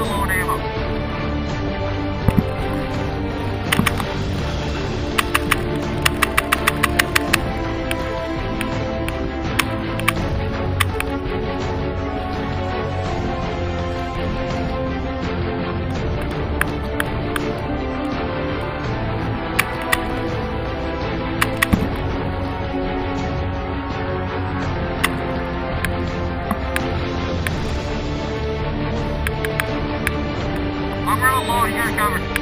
の号令を I'm low. You got cover.